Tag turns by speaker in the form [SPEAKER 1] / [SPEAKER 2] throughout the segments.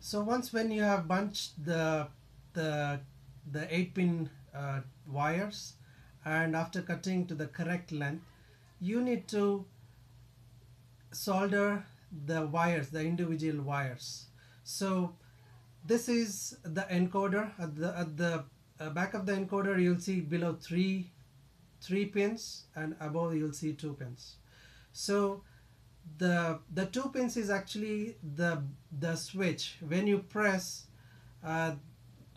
[SPEAKER 1] So once when you have bunched the the the eight pin uh, wires and after cutting to the correct length, you need to solder the wires, the individual wires. So this is the encoder at the at the uh, back of the encoder you'll see below three three pins and above you'll see two pins so the the two pins is actually the the switch. When you press uh,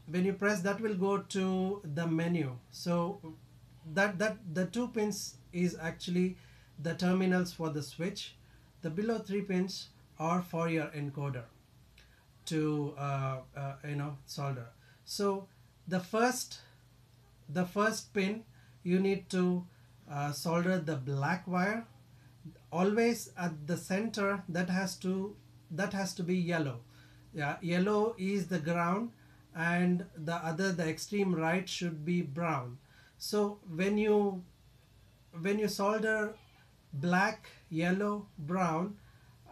[SPEAKER 1] when you press that will go to the menu. So that that the two pins is actually the terminals for the switch. The below three pins are for your encoder to uh, uh, you know solder. So the first the first pin you need to uh, solder the black wire always at the center that has to that has to be yellow. Yeah yellow is the ground and the other the extreme right should be brown. So when you when you solder black yellow brown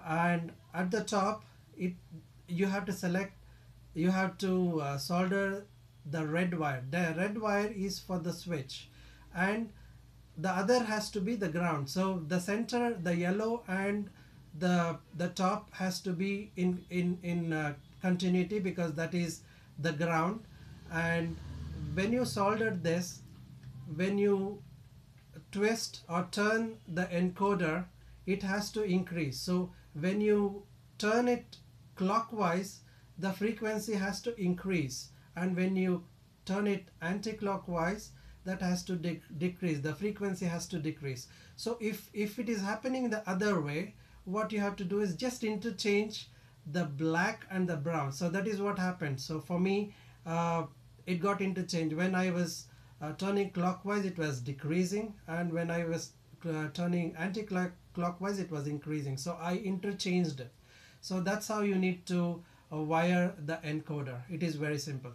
[SPEAKER 1] and at the top it you have to select you have to uh, solder the red wire. The red wire is for the switch. And the other has to be the ground. So the center the yellow and the the top has to be in in in uh, continuity because that is the ground. And when you solder this when you twist or turn the encoder it has to increase. So when you turn it clockwise the frequency has to increase. And when you turn it anti-clockwise that has to de decrease the frequency has to decrease. So if if it is happening the other way what you have to do is just interchange the black and the brown. So that is what happened. So for me uh, it got interchanged. When I was uh, turning clockwise it was decreasing and when I was uh, turning anti-clockwise it was increasing. So I interchanged. It so that's how you need to uh, wire the encoder. It is very simple